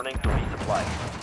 Returning to resupply.